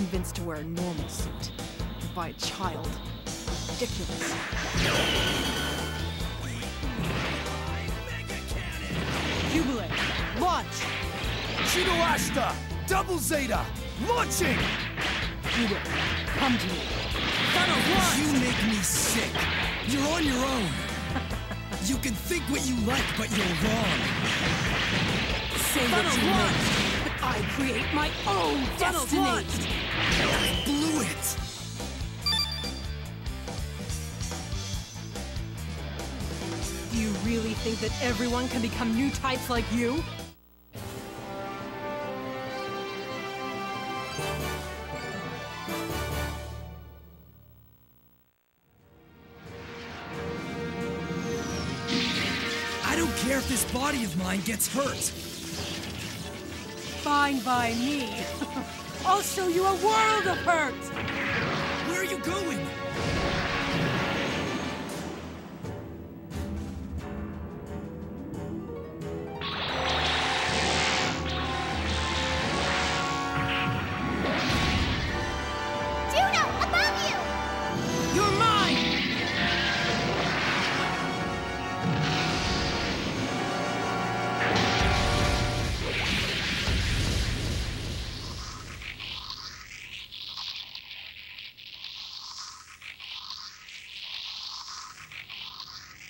convinced to wear a normal suit. By a child. Ridiculous. Qubeley, launch! Judau Ashta! Double Zeta! Launching! Judau, come to me. You make me sick. You're on your own. you can think what you like, but you're wrong. Say what you want, I create my own destiny! I blew it. Do you really think that everyone can become new types like you? I don't care if this body of mine gets hurt. Fine by me. I'll show you a world of hurt! Where are you going?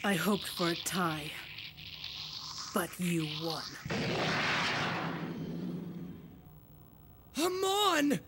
I hoped for a tie, but you won. Haman!